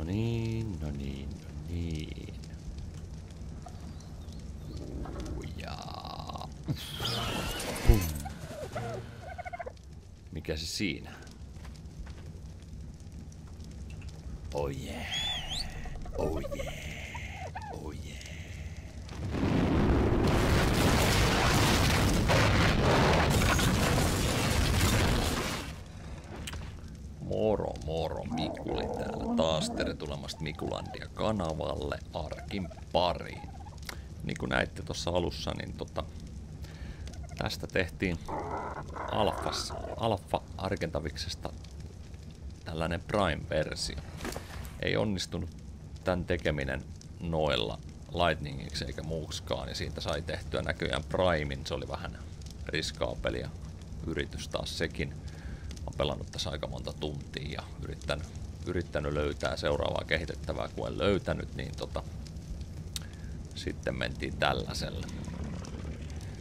No niin, no niin, no niin. Mikä se siinä? Oh yeah. Oh yeah. Oh yeah. Moro moro Mikuli täällä taas. Tervetulemasta Mikulandia kanavalle Arkin pariin. Niin kuin näitte tuossa alussa, niin tota, tästä tehtiin Alfas, Alfa Arkentaviksesta tällainen Prime-versio. Ei onnistunut tämän tekeminen noilla Lightningiksi eikä muuksikaan, niin siitä sai tehtyä näköjään Primein. Se oli vähän riskaapelia yritys taas sekin. Olen pelannut tässä aika monta tuntia ja yrittänyt, yrittänyt löytää seuraavaa kehitettävää, kun en löytänyt, niin tota, sitten mentiin tällaisella.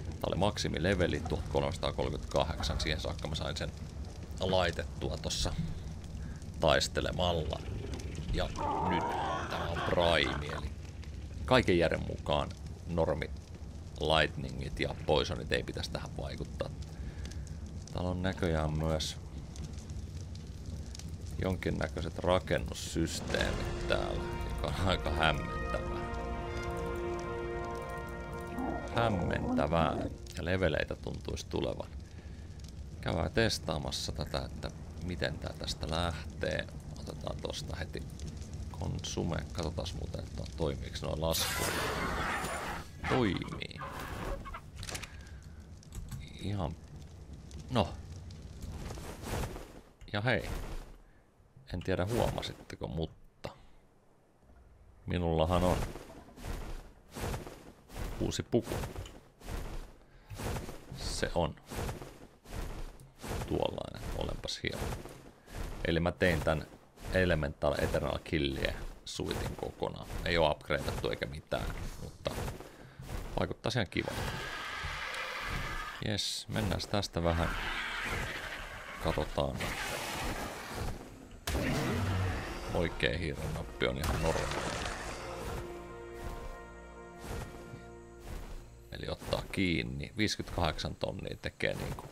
Tämä oli maksimileveli 1338, siihen saakka mä sain sen laitettua tossa taistelemalla. Ja nyt tämä on Prime, eli kaiken järjen mukaan normi lightningit ja poisonit ei pitäisi tähän vaikuttaa. Täällä on näköjään myös jonkinnäköiset rakennussysteemit täällä, joka on aika hämmentävää. Hämmentävää. Ja leveleitä tuntuisi tulevan. Käydään testaamassa tätä, että miten tää tästä lähtee. Otetaan tosta heti konsume. Katsotaan muuten, että toimiiko noin laskurit. Toimii. Ihan... No. Ja hei. En tiedä huomasitteko, mutta minullahan on uusi puku. Se on tuollainen. Olenpas hieno. Eli mä tein tän Elemental Eternal Killie suitin kokonaan. Ei oo upgradeattu eikä mitään, mutta vaikuttaa ihan kivalta. Jes, mennään tästä vähän. Katsotaan. Oikea hiiren nappi on ihan normaali. Eli ottaa kiinni. 58 tonnia tekee niinku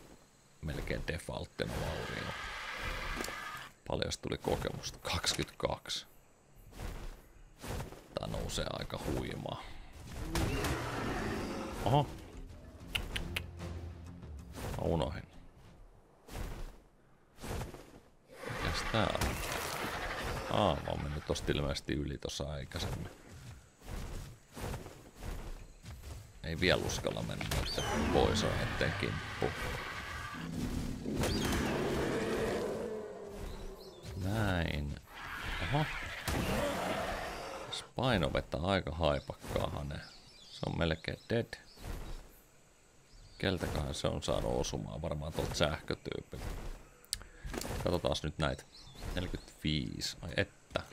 melkein defaulttina vaurio. Paljon tuli kokemusta. 22. Tää nousee aika huimaa. Oho. Mä unohin. Mikäs tää on? Aa, mä oon mennyt tosta ilmeisesti yli tossa aikaisemmin. Ei vielä uskalla mennä noitten pois on etten kimppu. Näin. Oho. Paino vetää aika haipakkaahan ne. Se on melkein dead. Keltäköhän se on saanut osumaan? Varmaan tuolta sähkötyypiltä. Katsotaan nyt näitä. 45. Ai että.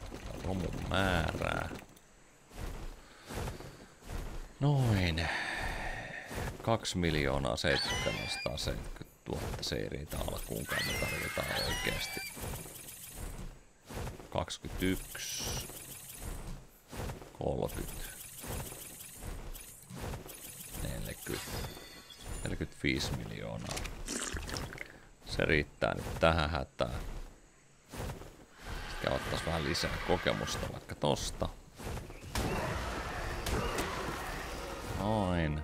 Romun määrää. Noin. 2 miljoonaa 770 000. Se ei riitä alkuunkaan. Me tarvitaan oikeasti 21. 30. 40. 45 miljoonaa. Se riittää nyt tähän hätään. Sitten ottais vähän lisää kokemusta vaikka tosta. Noin.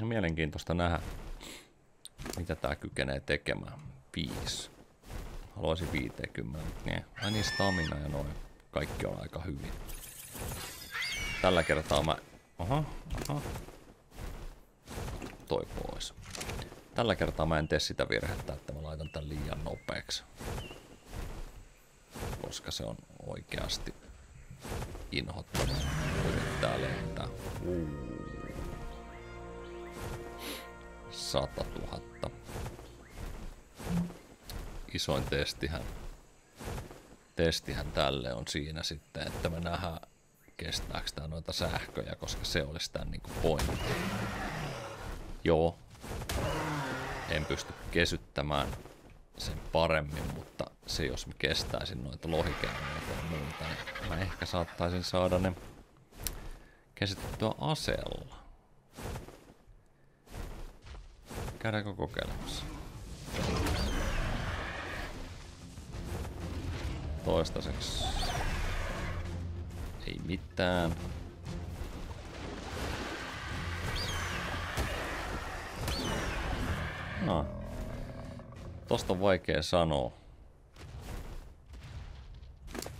Ja mielenkiintoista nähdä, mitä tää kykenee tekemään. 5. Haluaisin 50. Niin. Ai niin, stamina ja noin. Kaikki on aika hyvin. Tällä kertaa mä... Aha, aha. Toi pois. Tällä kertaa mä en tee sitä virhettä, että mä laitan tän liian nopeaksi. Koska se on oikeasti inhottava. Yrittää lentää. Uh. 100 000 isoin testihän, testihän tälle on siinä sitten, että me nähdään kestääkö tää noita sähköjä, koska se olisi tämän niinku pointti. Joo. En pysty kesyttämään sen paremmin, mutta se jos mä kestäisin noita lohikäärmeitä ja muuta, niin mä ehkä saattaisin saada ne käsitettyä aseella. Käydäänkö kokeilemassa? Toistaiseksi ei mitään. No. Tosta on vaikea sanoa.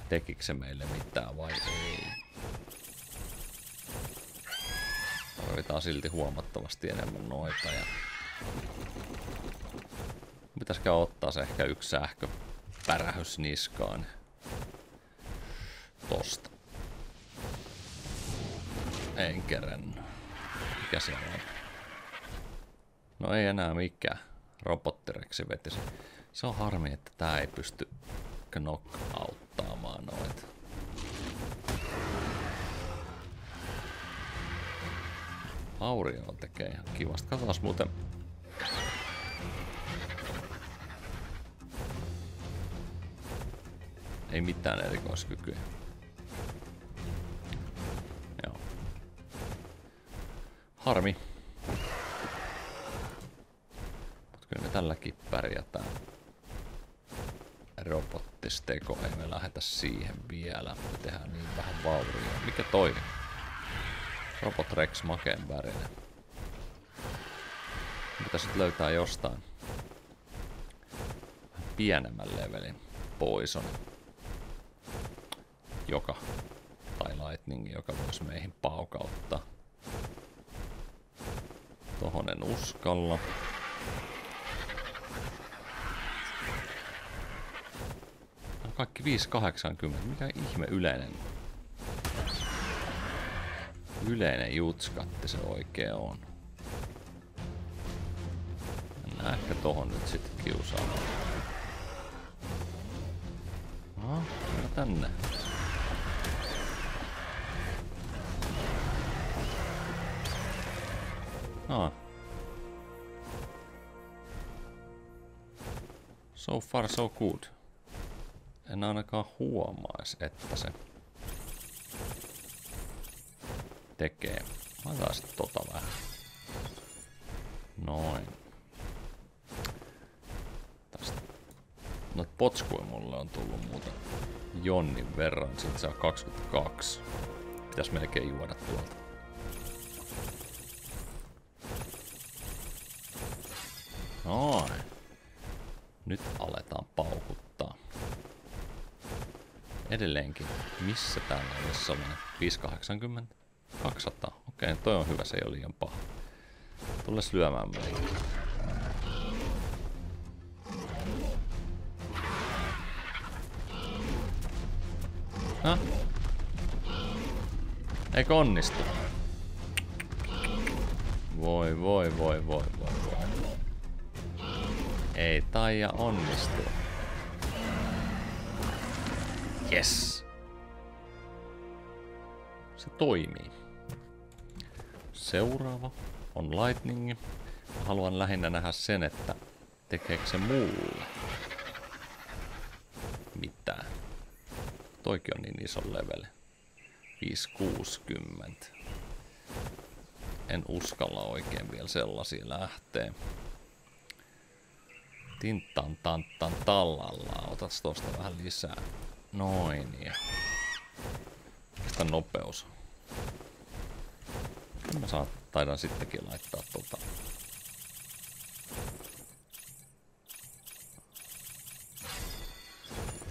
Tekikö se meille mitään vai ei? Tarvitaan silti huomattavasti enemmän noita ja... Pitäisikö ottaa se ehkä yksi sähkö pärähys niskaan. Tosta. En kerran. Mikä siellä on? No ei enää mikään. Robottireksi vetisi. Se on harmi, että tää ei pysty knockouttaamaan noita. Aurio tekee ihan kivasti. Katsotaan muuten Ei mitään erikoiskykyä. Joo. Harmi. Mut kyllä me tälläkin pärjätään. Robottisteko, ei me lähetä siihen vielä. Me tehdään niin vähän vauria. Mikä toi? Robot Rex makeen värinen. Pitäisi löytää jostain pienemmän levelin poison joka, tai Lightning, joka voisi meihin paukauttaa. Tohon en uskalla. Kaikki 580. Mikä ihme yleinen yleinen jutskatti se oikein on. Mennään ehkä tohon nyt sitten kiusaamaan. No, tänne. No. So far so good. En ainakaan huomaisi, että se tekee. Mä taas tota vähän. Noin. Tästä. No potskuja mulle on tullut muuta jonnin verran. Sitten on 22. Pitäis melkein juoda tuolta. Noin. Nyt aletaan Edelleenkin. Missä täällä on sellainen 580? 200. Okei, toi on hyvä, se ei ole liian paha. Tulles lyömään meitä. Häh? Eikö onnistu? Voi, voi, voi, voi, voi, voi. Ei taija onnistu. Yes. Se toimii. Seuraava on Lightning. Haluan lähinnä nähdä sen, että tekeekö se muulle mitään. Toikin on niin iso level. 560. En uskalla oikein vielä sellaisia lähteä. Tintan tantan tallalla. Otas tosta vähän lisää. Noin ja. Mistä nopeus? Mä saan, taidan sittenkin laittaa tota.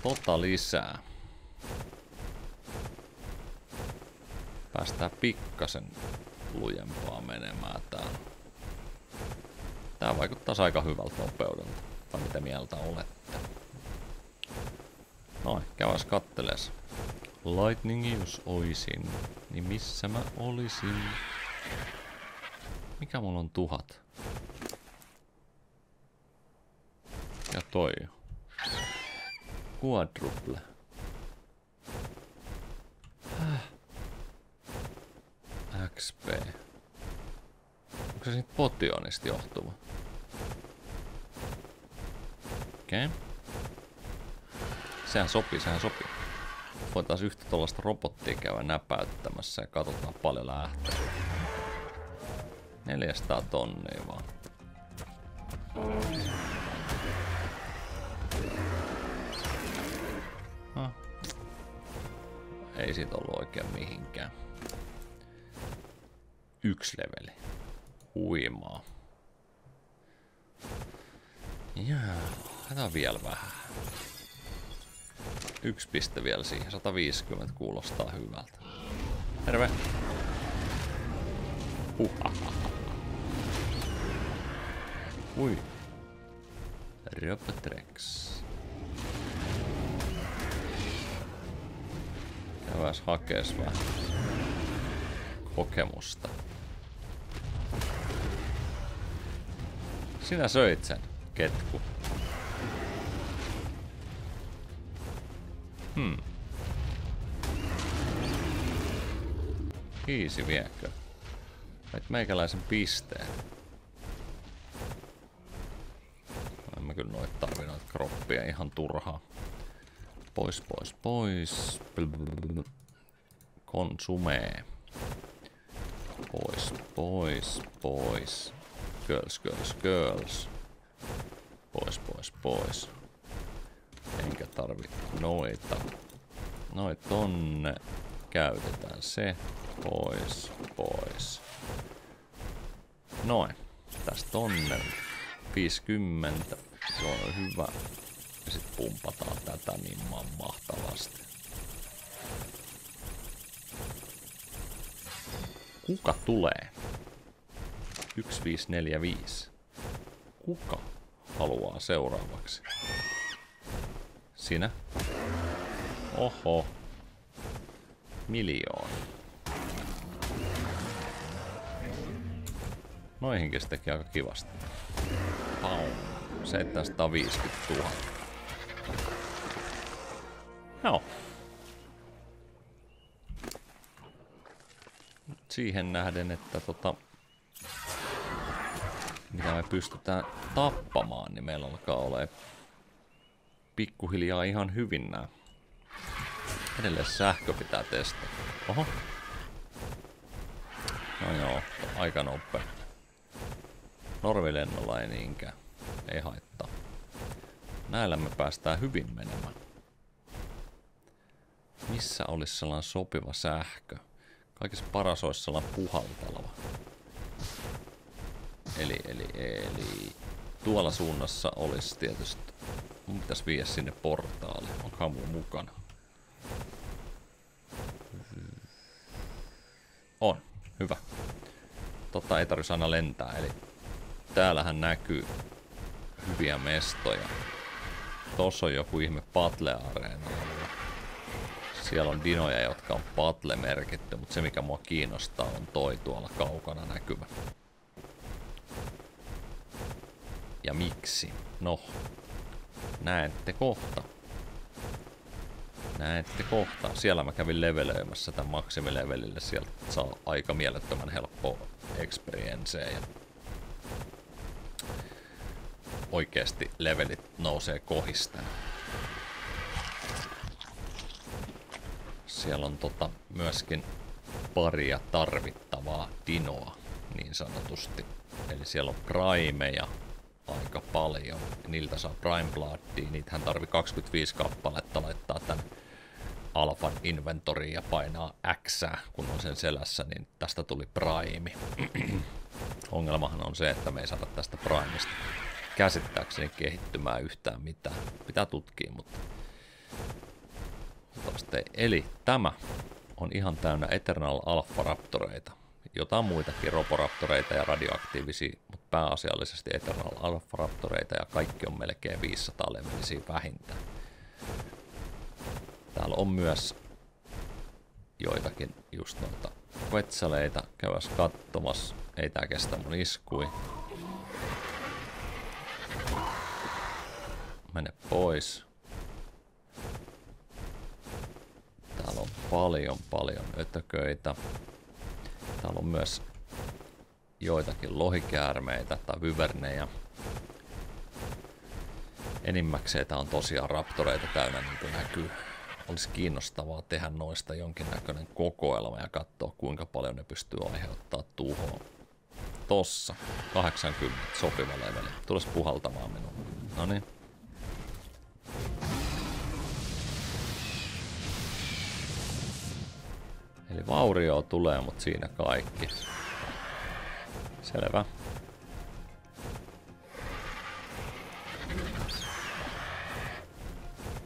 Tota lisää. Päästään pikkasen lujempaa menemään täällä. Tää vaikuttaa aika hyvältä nopeudelta. Tai mitä mieltä olette? Noin, käydään kattelees. Lightning jos oisin, niin missä mä olisin? Mikä mulla on tuhat? Ja toi. Quadruple. Häh? XP. Onko se siitä potionista johtuva? Okei. Okay. Sehän sopii, sehän sopii. Voitaisiin yhtä tuollaista robottia käydä näpäyttämässä ja katsotaan paljon lähtee. 400 tonnia vaan. Ah. Ei siitä ollut oikein mihinkään. Yksi leveli. Huimaa. Jaa, Hätä vielä vähän. Yksi piste vielä siihen. 150 kuulostaa hyvältä. Terve. Uhaha. Ui. Röpötrex. Käydään hakees vähän kokemusta. Sinä söit sen, ketku. Hmm. Easy viekö? Et meikäläisen pisteen. En mä kyllä noit tarvi noit kroppia ihan turhaa. Pois, pois, pois. Konsumee. Pois, pois, pois. Girls, girls, girls. Pois, pois, pois. Enkä tarvi noita. Noit tonne. Käytetään se. Pois, pois. Noin. Tästä tonne. 50. Se on hyvä. Ja sit pumpataan tätä niin mahtavasti. Kuka tulee? 1545. Kuka haluaa seuraavaksi? Sinä? Oho. Miljoona. Noihinkin se teki aika kivasti. Pau. 750 000. Joo. Siihen nähden, että tota, mitä me pystytään tappamaan, niin meillä alkaa olla pikkuhiljaa ihan hyvin nää. Edelleen sähkö pitää testata. Oho. No joo, aika nopea. Norvilennolla ei niinkään. Ei haittaa. Näillä me päästään hyvin menemään. Missä olisi sellainen sopiva sähkö? Kaikissa paras olisi sellainen puhaltava. Eli, eli, eli tuolla suunnassa olisi tietysti, mun pitäisi viedä sinne portaali. On hamu mukana? On, hyvä. Totta ei tarvitsisi aina lentää, eli täällähän näkyy hyviä mestoja. Tossa on joku ihme patle Siellä on dinoja, jotka on patle merkitty, mutta se mikä mua kiinnostaa on toi tuolla kaukana näkyvä. Ja miksi? No, näette kohta. Näette kohta. Siellä mä kävin levelöimässä tämän maksimilevelille. Sieltä saa aika mielettömän helppo experience. Ja oikeasti levelit nousee kohisten. Siellä on tota myöskin paria tarvittavaa dinoa niin sanotusti. Eli siellä on primeja, aika paljon. Niiltä saa Prime Bloodia, niitähän tarvii 25 kappaletta laittaa tän Alphan inventoriin ja painaa X, kun on sen selässä, niin tästä tuli Prime. Ongelmahan on se, että me ei saada tästä Primesta käsittääkseni kehittymään yhtään mitään. Pitää tutkia, mutta... Eli tämä on ihan täynnä Eternal Alpha Raptoreita jotain muitakin roboraptoreita ja radioaktiivisia, pääasiallisesti Eternal Alpha Raptoreita ja kaikki on melkein 500 levelisiä vähintään. Täällä on myös joitakin just noita vetsaleita. Käyväs kattomassa. Ei tää kestä mun iskui. Mene pois. Täällä on paljon paljon ötököitä. Täällä on myös joitakin lohikäärmeitä tai vyvernejä. enimmäkseen tää on tosiaan raptoreita täynnä niin kuin näkyy. Olisi kiinnostavaa tehdä noista jonkinnäköinen kokoelma ja katsoa kuinka paljon ne pystyy aiheuttaa tuhoa. Tossa, 80, sopiva leveli. Tulis puhaltamaan minun. No niin. Eli vaurio tulee, mutta siinä kaikki. Selvä.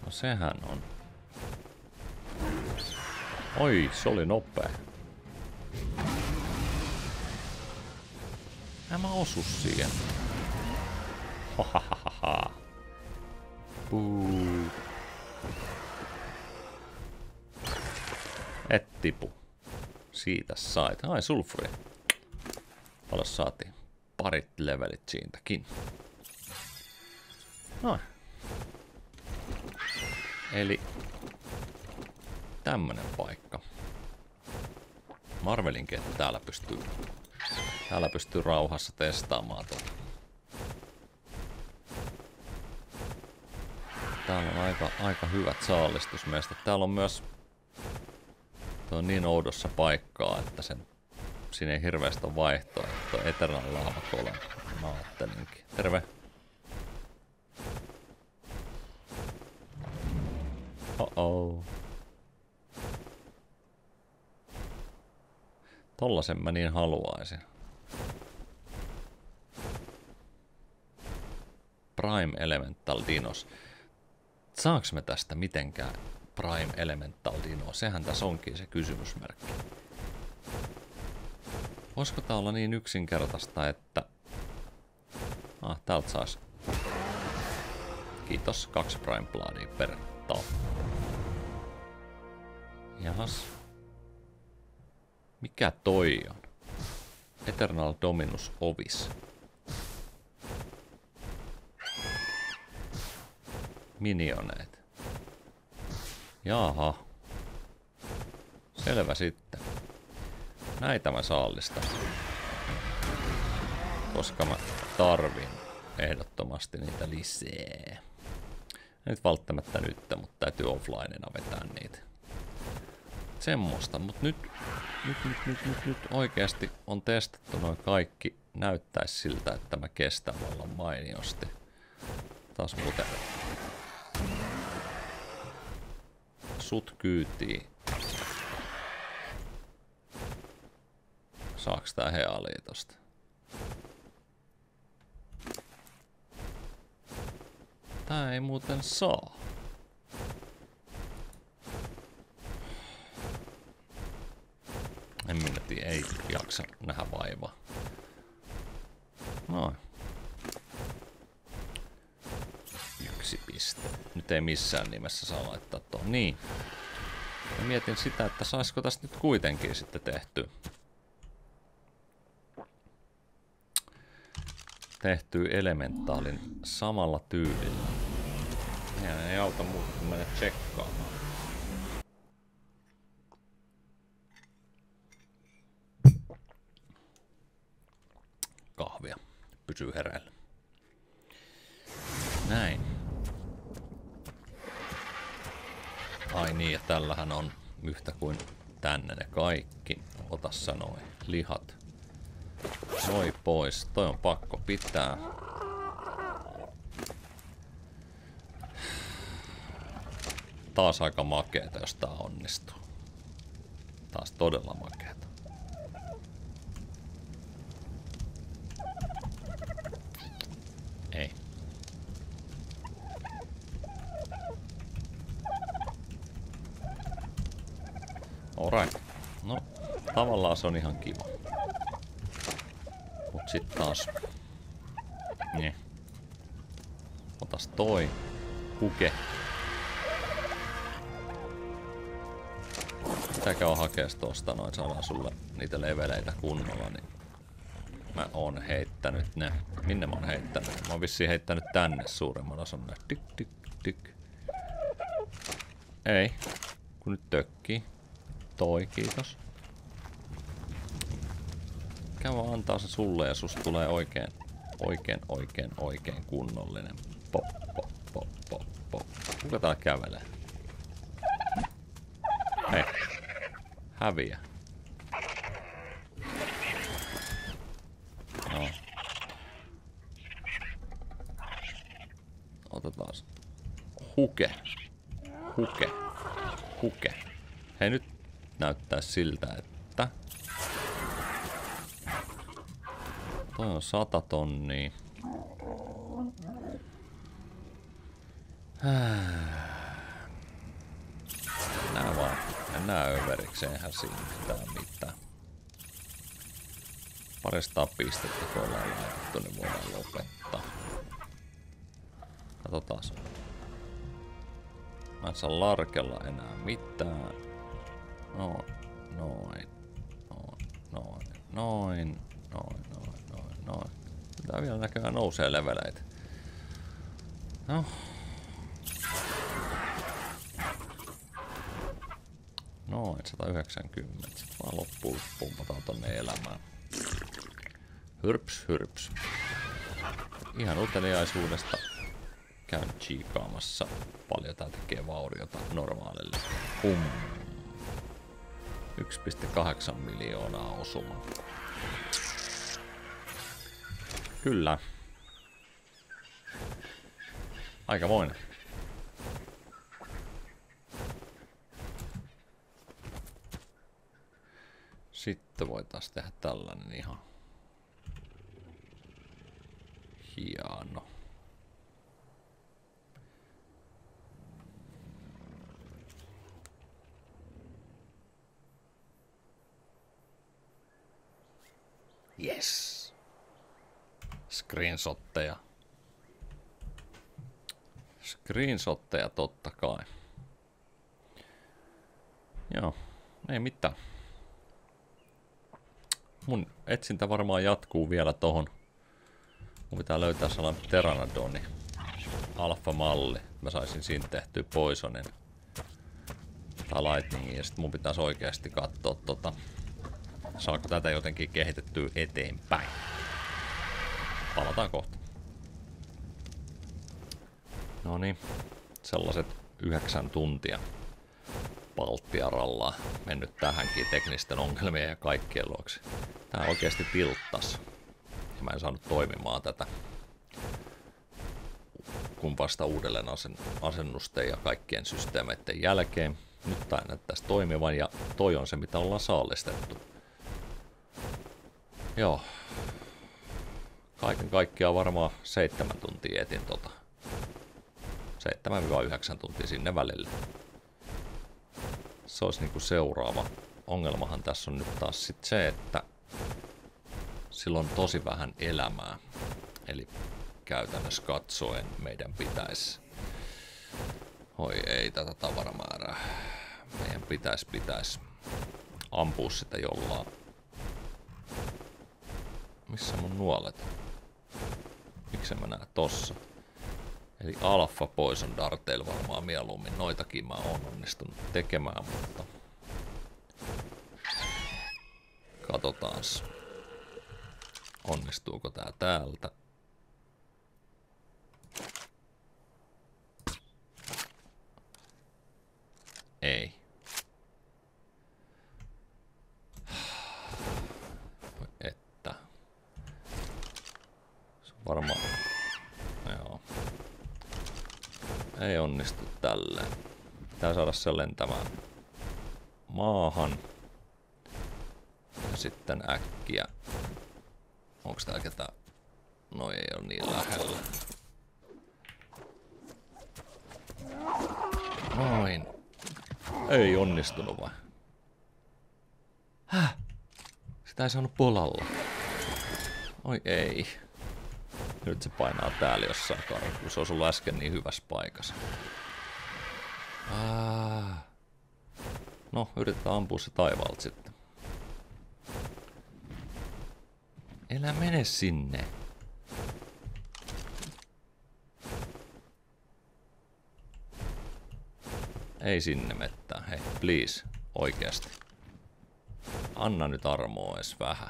No sehän on. Oi, se oli nopea. Mä osu siihen. Et tipu. Siitä sait. Ai, sulfuri. Paljon saatiin. Parit levelit siitäkin. Noin. Eli tämmönen paikka. Marvelinkin, että täällä pystyy, täällä pystyy rauhassa testaamaan tuota. Täällä on aika, aika hyvät saalistusmestat. Täällä on myös tuo on niin oudossa paikkaa, että sen, siinä ei hirveästi ole vaihtoa. Tuo Eternal Lava Column. Mä ajattelinkin. Terve. Oh-oh. Tollasen mä niin haluaisin. Prime Elemental Dinos. Saaks me tästä mitenkään Prime Elemental Dino? Sehän tässä onkin se kysymysmerkki. Voisiko tää olla niin yksinkertaista, että... Ah, täältä saas. Kiitos, kaksi Prime Bloodia per tao. Jahas. Mikä toi on? Eternal Dominus Ovis. Minioneet. Jaha. Selvä sitten. Näitä mä saallistan. Koska mä tarvin ehdottomasti niitä lisää. Nyt välttämättä nyt, mutta täytyy offlineina vetää niitä semmoista, mutta nyt, nyt, nyt, nyt, nyt, nyt oikeasti on testattu noin kaikki. Näyttäisi siltä, että mä kestän vallan mainiosti. Taas muuten sut kyytiin. Saaks tää healiitosta? Tää ei muuten saa. En minä ei jaksa nähdä vaivaa. Noin. Yksi piste. Nyt ei missään nimessä saa laittaa tuon. Niin. Mä mietin sitä, että saisiko tästä nyt kuitenkin sitten tehty. Tehty elementaalin samalla tyylillä. Ja ei auta muuta kuin mennä tsekkaamaan. kahvia. Pysyy hereillä. Näin. Ai niin, ja tällähän on yhtä kuin tänne ne kaikki. Ota sanoi. Lihat. Noi pois. Toi on pakko pitää. Taas aika makeeta, jos tää onnistuu. Taas todella makeeta. Ei. Alright. No, tavallaan se on ihan kiva. Mut sit taas... Niin. Otas toi. Huke. Pitää on hakea tosta noin, saadaan sulle niitä leveleitä kunnolla, niin mä oon heittänyt ne. Minne mä oon heittänyt? Mä oon vissiin heittänyt tänne suuremman osan. Tyk, tyk, tyk. Ei. Kun nyt tökkii. Toi, kiitos. Mikä vaan antaa se sulle ja susta tulee oikein, oikein, oikein, oikein kunnollinen poppo. po, po, po. Kuka täällä kävelee? Hei. Häviä. No. Otetaan. Huke. Huke. Huke. Hei nyt näyttää siltä, että... Toi on sata tonnia. Nää vaan. Nää överiksi, eihän siinä mitään mitään. Parista pistettä kun ollaan laitettu, niin voidaan lopettaa. Katsotaan. Mä en saa larkella enää mitään. No, noin, noin, noin, noin, noin. Tää vielä näköjään nousee leveleitä. No, Noin, 190. Sitten vaan loppuun pumpataan tonne elämään. Hyrps, hyrps. Ihan uteliaisuudesta käyn chiikaamassa. Paljon tää tekee vauriota normaalille. Hum. 1,8 miljoonaa osuma. Kyllä. Aika voinen. Sitten voitaisiin tehdä tällainen ihan hieno. Yes. Screenshotteja. Screenshotteja totta kai. Joo, ei mitään mun etsintä varmaan jatkuu vielä tohon. Mun pitää löytää sellainen Pteranodoni alfa-malli. Mä saisin siinä tehtyä Poisonin tai Lightningin ja sit mun pitäisi oikeasti katsoa tota, saako tätä jotenkin kehitettyä eteenpäin. Palataan kohta. No niin, sellaiset yhdeksän tuntia Baltiaralla mennyt tähänkin teknisten ongelmien ja kaikkien luoksi. Tää oikeasti tilttas. Ja mä en saanut toimimaan tätä kun vasta uudelleen asennusten ja kaikkien systeemeiden jälkeen. Nyt tää näyttäisi toimivan ja toi on se mitä ollaan saallistettu. Joo. Kaiken kaikkiaan varmaan seitsemän tuntia etin tota. 7-9 tuntia sinne välille se olisi niinku seuraava. Ongelmahan tässä on nyt taas sit se, että sillä on tosi vähän elämää. Eli käytännössä katsoen meidän pitäisi... Oi ei tätä tavaramäärää. Meidän pitäisi, pitäisi ampua sitä jollain... Missä mun nuolet? Miksi mä näen tossa? Eli Alpha Poison Darteil varmaan mieluummin. Noitakin mä oon onnistunut tekemään, mutta... Katsotaans. Onnistuuko tää täältä? Ei. Että. Se on varmaan ei onnistu tälleen. Pitää saada se lentämään maahan. Ja sitten äkkiä. Onks tää ketä? No ei ole niin lähellä. Noin. Ei onnistunut vai? Häh? Sitä ei saanut polalla. Oi ei. Nyt se painaa täällä jossain karkuun. Se olisi ollut äsken niin hyvässä paikassa. Ah. No, yritetään ampua se taivaalta sitten. Elä mene sinne. Ei sinne mettää. Hei, please. Oikeasti. Anna nyt armoa edes vähän.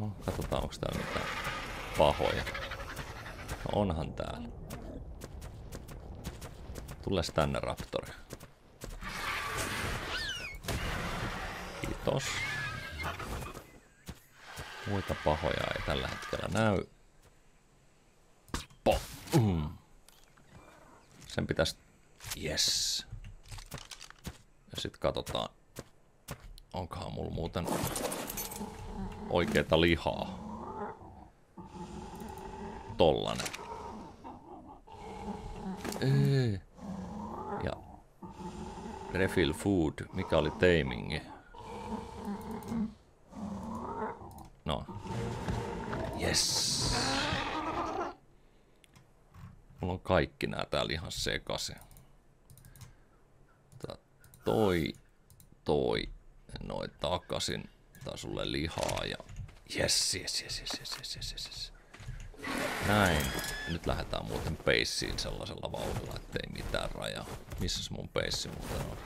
No, katsotaan onko täällä mitään pahoja. No onhan täällä. Tulles tänne Raptori. Kiitos. Muita pahoja ei tällä hetkellä näy. Po. Mm. Sen pitäisi... Yes. Ja sit katsotaan. Onkohan mulla muuten oikeeta lihaa. Tollanen. Ei. Ja refill food, mikä oli teimingi? No. Yes. Mulla on kaikki nää täällä ihan sekaisin. Toi, toi, noin takasin. Tää sulle lihaa ja... Yes, yes, yes, yes, yes, yes, yes, yes. Näin. Nyt lähdetään muuten peissiin sellaisella vauhdilla, ettei mitään rajaa. Missäs mun peissi muuten on?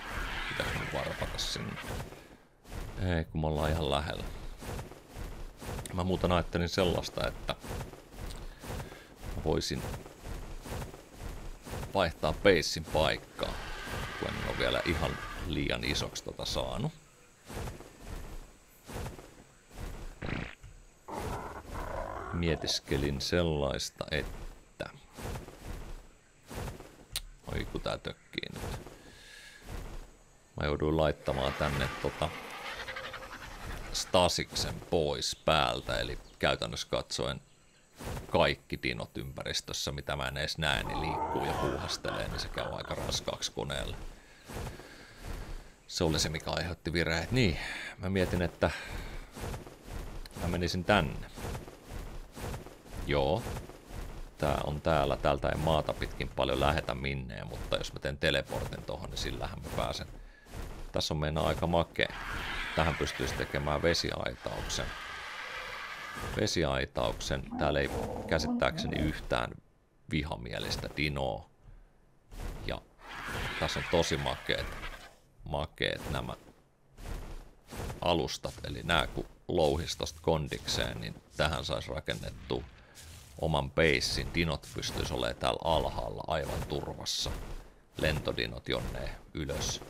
Pitääkö mun varpata sinne? Ei, kun me ollaan ihan lähellä. Mä muuten ajattelin sellaista, että voisin vaihtaa peissin paikkaa, kun en ole vielä ihan liian isoksi tota saanut. Mietiskelin sellaista, että... Oi kun tää tökkii nyt. Mä jouduin laittamaan tänne tota Stasiksen pois päältä, eli käytännössä katsoen kaikki dinot ympäristössä, mitä mä en edes näe, niin liikkuu ja puuhastelee, niin se käy aika raskaaksi koneelle. Se oli se, mikä aiheutti virheet. Niin, mä mietin, että mä menisin tänne. Joo, tää on täällä. Täältä ei maata pitkin paljon lähetä minneen, mutta jos mä teen teleportin tohon, niin sillähän mä pääsen. Tässä on meidän aika makea. Tähän pystyisi tekemään vesiaitauksen. Vesiaitauksen. Täällä ei käsittääkseni yhtään vihamielistä dinoa. Ja tässä on tosi makeet, makeet nämä alustat. Eli nämä kun louhistosta kondikseen, niin tähän saisi rakennettu oman peissin. Dinot pystyisi olemaan täällä alhaalla aivan turvassa. Lentodinot jonne ylös.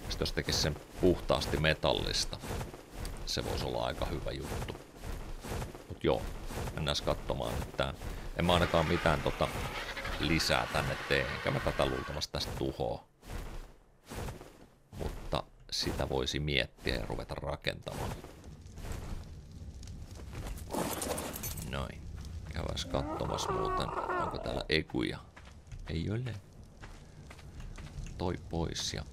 Sitten jos tekisi sen puhtaasti metallista, se voisi olla aika hyvä juttu. Mut joo, mennään katsomaan nyt tää. En mä ainakaan mitään tota lisää tänne tee, enkä mä tätä luultavasti tästä tuhoa. Mutta sitä voisi miettiä ja ruveta rakentamaan. Noin. Käydään katsomassa muuten, onko täällä ekuja. Ei ole toi pois ja...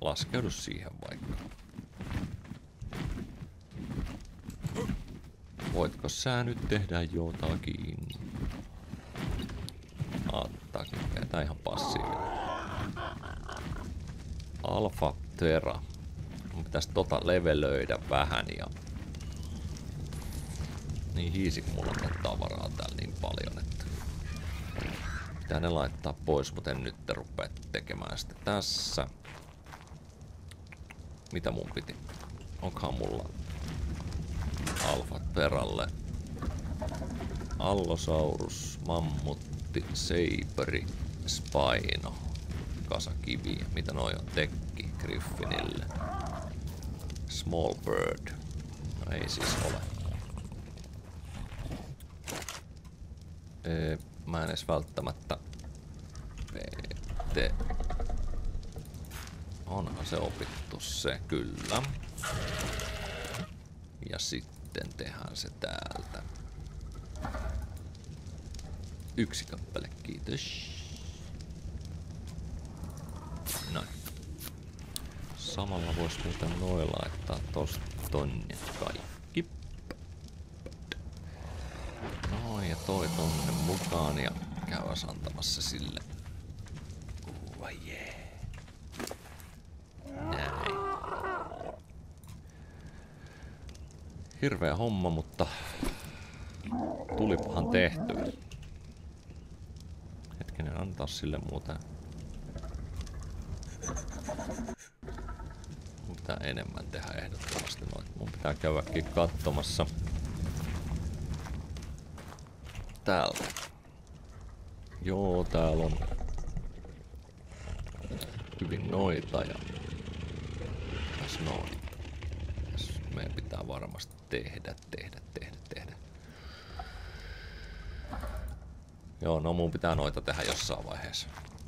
Laskeudu siihen vaikka. Voitko sä nyt tehdä jotakin? Attaakin, tää ihan passiivinen. Alfa Terra. Mun pitäis tota levelöidä vähän ja... Niin hiisi kun mulla on tavaraa täällä niin paljon, että... Pitää ne laittaa pois, mutta en nyt rupea tekemään sitä tässä. Mitä mun piti? Onkohan mulla alfat peralle? Allosaurus, mammutti, seiperi, spaino, kasakivi. Mitä noi on? Tekki Griffinille. Small bird. No ei siis ole. Ee, mä en edes välttämättä PT. Onhan se opittu se, kyllä. Ja sitten tehdään se täältä. Yksi kappale, kiitos. Noin. Samalla voisi muuten noin laittaa tosta tonne kaikki. Noin ja toi tonne mukaan ja käyväs antamassa sille. Hirveä homma, mutta tulipahan tehty. Hetkinen, antaa sille muuten pitää enemmän tehdä ehdottomasti noin. Mun pitää käydäkin katsomassa täältä. Joo, täällä on hyvin noita ja tässä noin. Tässä meidän pitää varmasti tehdä, tehdä, tehdä, tehdä. Joo, no mun pitää noita tehdä jossain vaiheessa.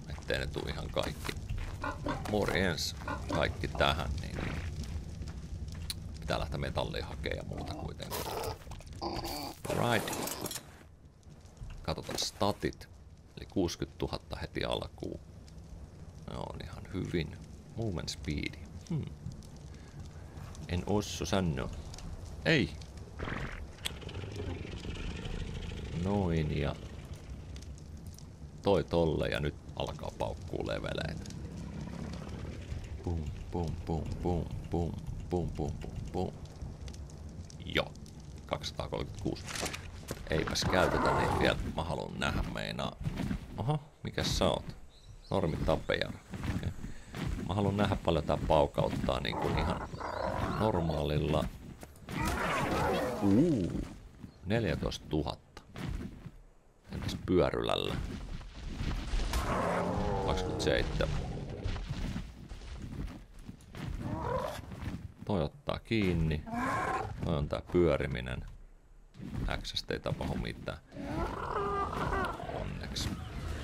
Ettei ne tuu ihan kaikki. Morjens. Kaikki tähän, niin pitää lähteä metallia hakemaan ja muuta kuitenkin. Right. Katsotaan statit. Eli 60 000 heti alkuun. Ne on ihan hyvin. Movement speed. Hmm. En osso sanoa. Ei! Noin ja... Toi tolle ja nyt alkaa paukkuu leveleitä. Pum, pum, pum, pum, pum, pum, pum, pum, pum. Joo. 236. Eipäs käytetä niin vielä. Mä haluan nähdä meinaa. Oho, mikä sä oot? Normi tapejar. Okay. Mä haluan nähdä paljon tää paukauttaa niin kuin ihan normaalilla. Uu, 14 000. Entäs pyörylällä? 27. Toi ottaa kiinni. Toi on tää pyöriminen. X ei tapahdu mitään. Onneksi.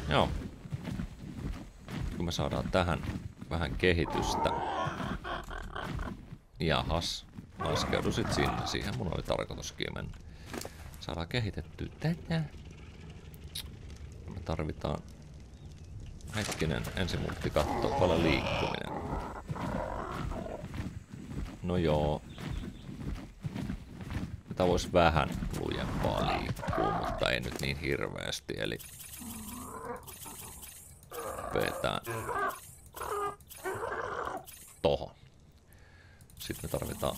Joo. Kun me saadaan tähän vähän kehitystä. Jahas. Laskeudu sit sinne. Siihen mun oli tarkoituskin mennä. Saadaan kehitetty tätä. Me tarvitaan Hetkinen, ensin mun piti katsoa paljon liikkuminen. No joo. Tätä voisi vähän lujempaa liikkua, mutta ei nyt niin hirveästi, eli vetään tohon. Sitten me tarvitaan...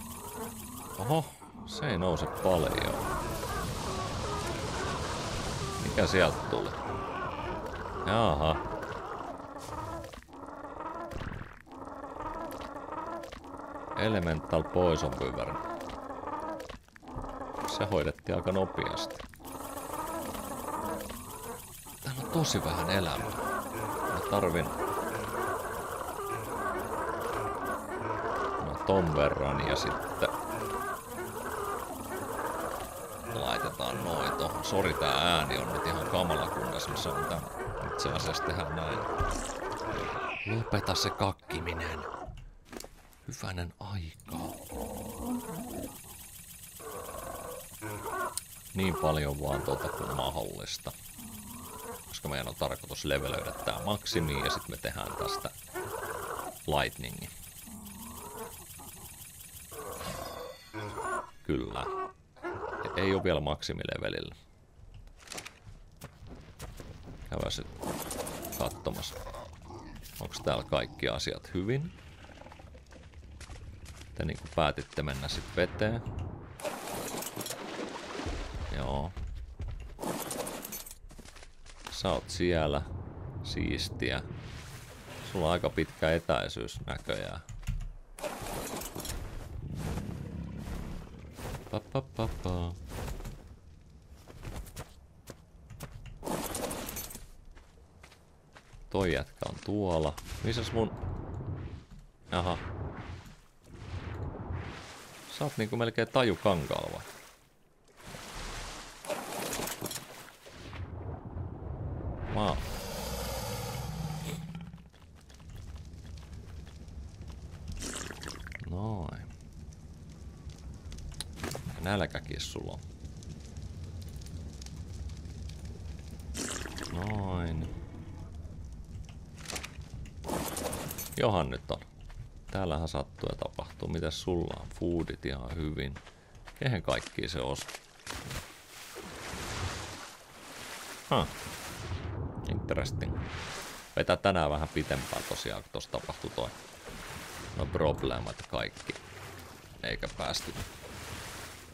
Oho, se ei nouse paljon. Mikä sieltä tuli? Jaha. Elemental Poison Wyvern. Se hoidettiin aika nopeasti. Täällä on tosi vähän elämää. Mä tarvin... No ton verran ja sitten... Laitetaan noin tohon. Sori tää ääni on nyt ihan kamala kunnes mä saan tän itse asiassa tehdä näin. Lopeta se kakkiminen. Hyvänen aika. Niin paljon vaan tuota kuin mahdollista. Koska meidän on tarkoitus levelöidä tää maksimi ja sitten me tehdään tästä lightningi. Kyllä. Ei ole vielä maksimilevelillä. Käydään se katsomassa. Onko täällä kaikki asiat hyvin? Te niinku päätitte mennä sit veteen. Joo. Sä oot siellä. Siistiä. Sulla on aika pitkä etäisyys näköjään. Pa, pa, pa, pa. Toi jätkä on tuolla. Missäs mun... Aha, Sä oot niinku melkein taju kankaalla? Wow. Noin. Nälkäkin sulla on. Noin. Johan nyt on. Täällähän sattuu ja tapahtuu. Mitä sulla on? Foodit ihan hyvin. Kehen kaikki se os? Huh. Interesting. Vetää tänään vähän pitempään tosiaan, kun tossa tapahtui toi no problemat kaikki. Eikä päästy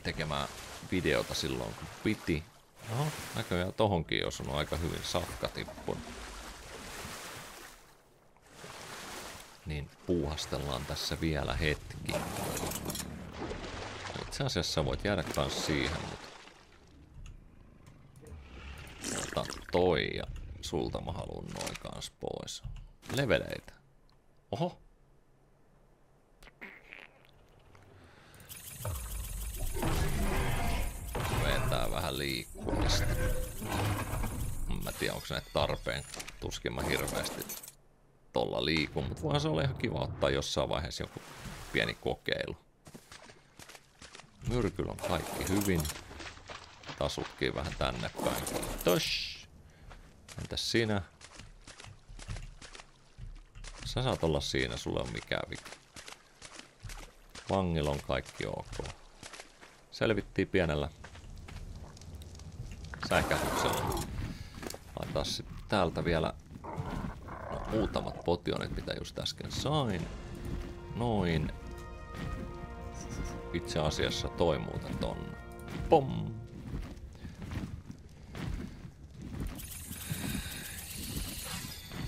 tekemään videota silloin kun piti. No, näköjään tohonkin osunut aika hyvin safka tippunut. Niin puuhastellaan tässä vielä hetki. Itse asiassa voit jäädä kans siihen, mutta... Ota toi ja sulta mä haluun noin kans pois. Leveleitä. Oho. Vetää vähän liikkumista. Mä tiedän, onko näitä tarpeen. Tuskin mä hirveästi tolla liikun, mutta voihan se olla ihan kiva ottaa jossain vaiheessa joku pieni kokeilu. Myrkyllä on kaikki hyvin. Tasutkii vähän tänne päin. Kiitos. Entäs sinä? Sä saat olla siinä, sulle on mikään vika. Vangilla on kaikki ok. Selvittiin pienellä säikähdyksellä. Laitetaan sitten täältä vielä muutamat potionit, mitä just äsken sain. Noin. Itse asiassa toi muuten ton. Pom!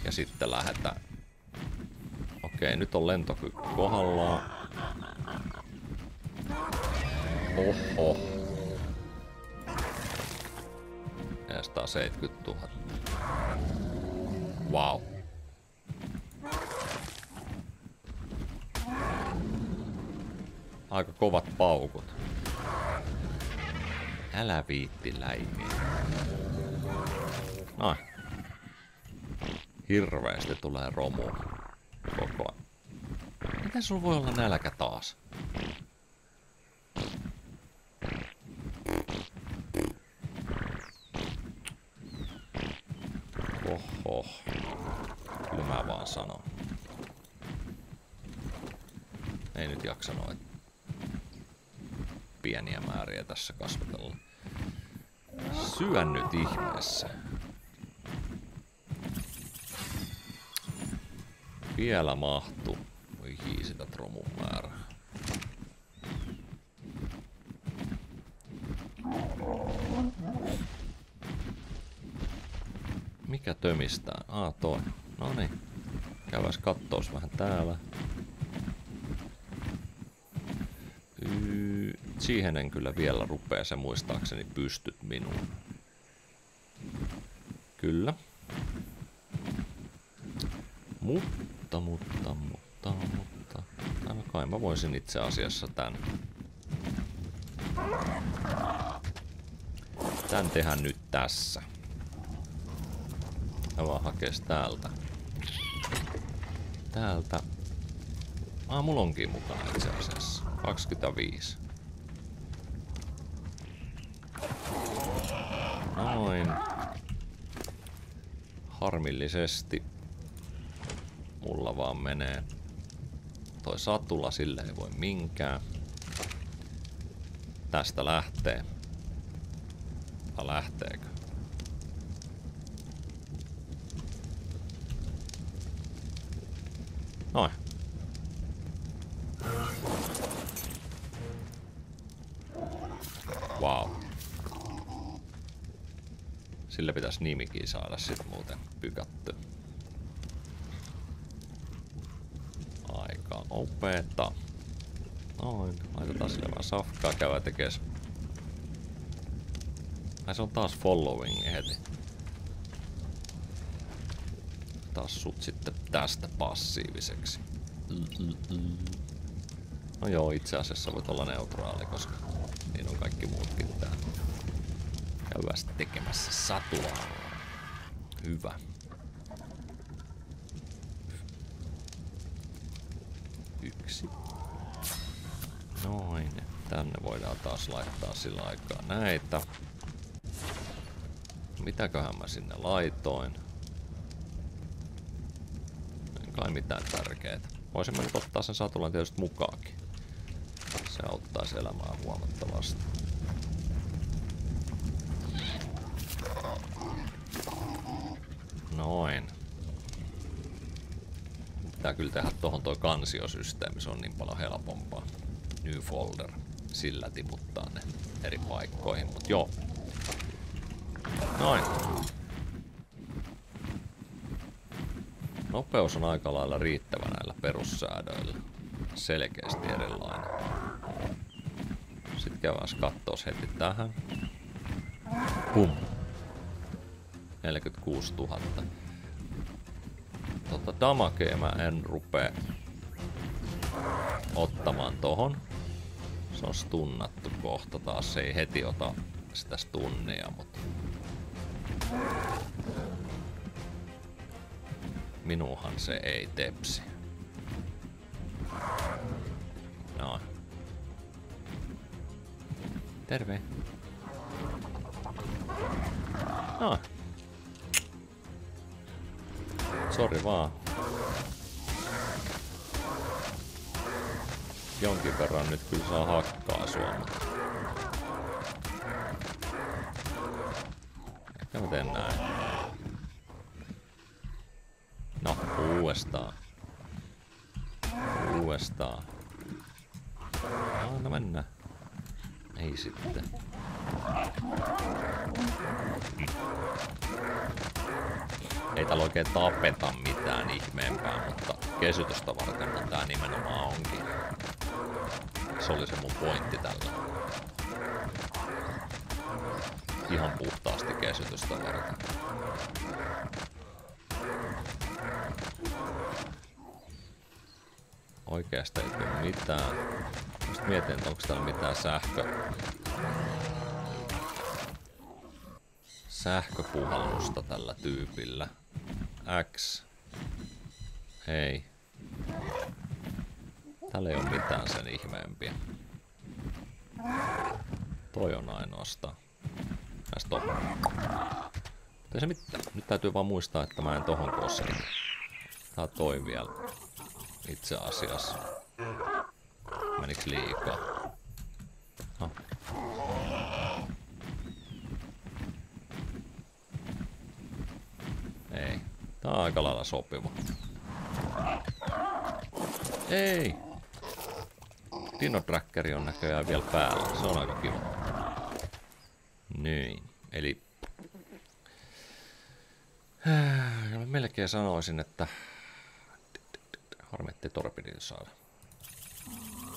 Ja sitten lähdetään. Okei, nyt on lentokyky kohdallaan. Oho. 470 000. Wow. Aika kovat paukut. Älä viitti läimiä. Noin. Hirveästi tulee romu koko ajan. Miten sulla voi olla nälkä taas? Oho. Kyllä mä vaan sanon. Ei nyt jaksa noin pieniä määriä tässä kasvatella. Syön nyt ihmeessä. Vielä mahtuu. Voi hii sitä tromun määrää. Mikä tömistää? Aa, toi. No niin. Käydään kattoos vähän täällä. Siihen en kyllä vielä rupea se muistaakseni pystyt minuun. Kyllä. Mutta, mutta, mutta, mutta... No kai mä voisin itse asiassa tän... Tän tehdä nyt tässä. Ja vaan hakees täältä. Täältä. Ah, mulla onkin mukana itse asiassa. 25. Noin. Harmillisesti mulla vaan menee toi satula, sille ei voi minkään. Tästä lähtee. Vai lähteekö? Noin. Wow. Sille pitäisi nimikin saada sit muuten pykattu. Aika upeeta. Noin, laitetaan sille vähän safkaa, käydä tekes. Ai se on taas following heti. Taas sut sitten tästä passiiviseksi. No joo, itse asiassa voit olla neutraali, koska niin on kaikki muutkin täällä. Käydään tekemässä satulaa. Hyvä. Yksi. Noin. Tänne voidaan taas laittaa sillä aikaa näitä. Mitäköhän mä sinne laitoin? En kai mitään tärkeää. Voisin mä nyt ottaa sen satulan tietysti mukaakin. Se auttaa elämää huomattavasti. Noin. Pitää kyllä tehdä tohon toi kansiosysteemi, se on niin paljon helpompaa. New folder. Sillä tiputtaa ne eri paikkoihin, mut joo. Noin. Nopeus on aika lailla riittävänä näillä perussäädöillä. Selkeästi erilainen. Sitten käydään kattoos heti tähän. Pum. 46 000. Tota damakea mä en rupee ottamaan tohon. Se on stunnattu kohta taas. Se ei heti ota sitä stunnia, mutta... Minuhan se ei tepsi. No. Terve. No. Sori vaan. Jonkin verran nyt kyllä saa hakkaa sua. Ehkä mä teen näin. No, uudestaan. Uudestaan. No, mennään. Ei sitten. Ei täällä oikein tapeta mitään ihmeempää, mutta kesytystä varten tää nimenomaan onkin. Se oli se mun pointti tällä. Ihan puhtaasti kesytystä varten. Oikeasta ei mitään. Sitten mietin, että onko täällä mitään sähkö... Sähköpuhallusta tällä tyypillä. X. Hei. Täällä ei ole mitään sen ihmeempiä. Toi on ainoastaan. Näistä on. Ei se mitään. Nyt täytyy vaan muistaa, että mä en tohon koske. Tää toi vielä. Itse asiassa. Meniks liikaa? No. Ei. Tää on aika lailla sopiva. Ei! Dino Trackeri on näköjään vielä päällä. Se on aika kiva. Niin. Eli... Mä melkein sanoisin, että... Harmetti torpidin saada.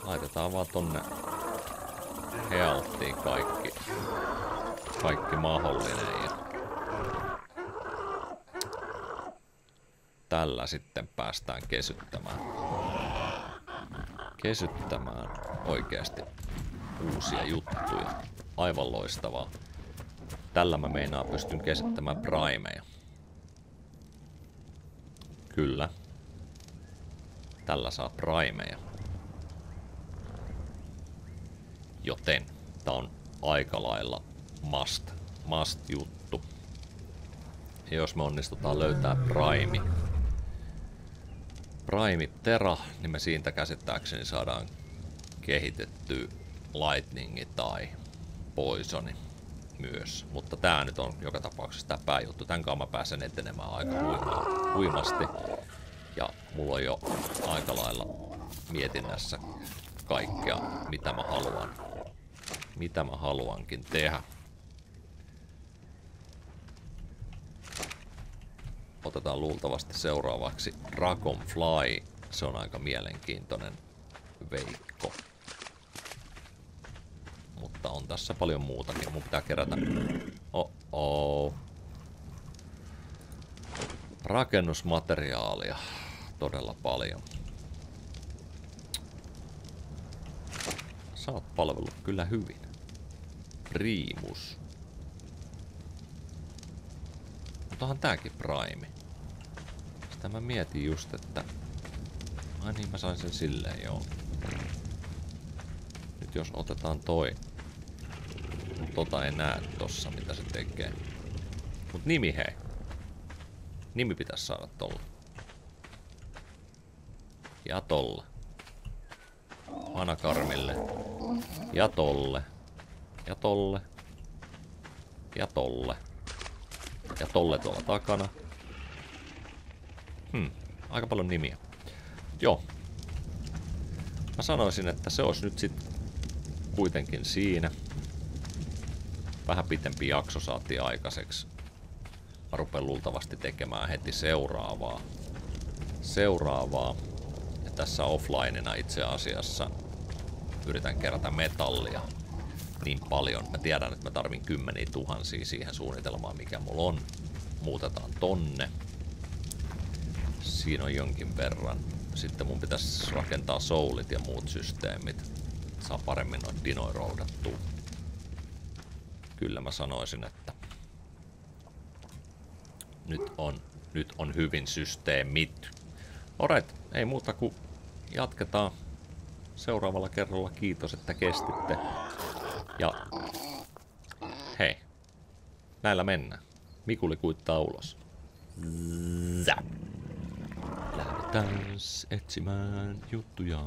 Laitetaan vaan tonne healttiin kaikki. Kaikki mahdollinen. Ja tällä sitten päästään kesyttämään. Kesyttämään oikeasti uusia juttuja. Aivan loistavaa. Tällä mä meinaan pystyn kesyttämään primeja. Kyllä. Tällä saa primeja. Joten tää on aika lailla must, must juttu. Ja jos me onnistutaan löytää prime, prime Terra, niin me siitä käsittääkseni saadaan kehitetty Lightningi tai Poisoni myös. Mutta tää nyt on joka tapauksessa tää pääjuttu. Tän kanssa mä pääsen etenemään aika huimasti. Ja mulla on jo aika lailla mietinnässä kaikkea, mitä mä haluan. Mitä mä haluankin tehdä. Otetaan luultavasti seuraavaksi Dragonfly. Se on aika mielenkiintoinen veikko. Mutta on tässä paljon muutakin. Mun pitää kerätä... Oh -oh. Rakennusmateriaalia. Todella paljon. Sä oot palvellut kyllä hyvin. Priimus. Mutta tääkin Prime. Sitä mä mietin just, että... Ai niin, mä sain sen silleen, joo. Nyt jos otetaan toi... Tota ei näe tossa, mitä se tekee. Mut nimi hei. Nimi pitäisi saada tolla. Ja tolle. Anakarmille. Ja tolle. Ja tolle. Ja tolle. Ja tolle tuolla takana. Hmm, aika paljon nimiä. Joo. Mä sanoisin, että se olisi nyt sitten kuitenkin siinä. Vähän pitempi jakso saatiin aikaiseksi. Mä rupean luultavasti tekemään heti seuraavaa. Seuraavaa. tässä offlineina itse asiassa yritän kerätä metallia niin paljon. Mä tiedän, että mä tarvin kymmeniä tuhansia siihen suunnitelmaan, mikä mulla on. Muutetaan tonne. Siinä on jonkin verran. Sitten mun pitäisi rakentaa soulit ja muut systeemit. Saa paremmin noin dinoja roudattua. Kyllä mä sanoisin, että nyt on, nyt on hyvin systeemit. Alright, ei muuta kuin jatketaan seuraavalla kerralla. Kiitos, että kestitte. Ja hei, näillä mennään. Mikuli kuittaa ulos. Zap. Lähdetään etsimään juttuja.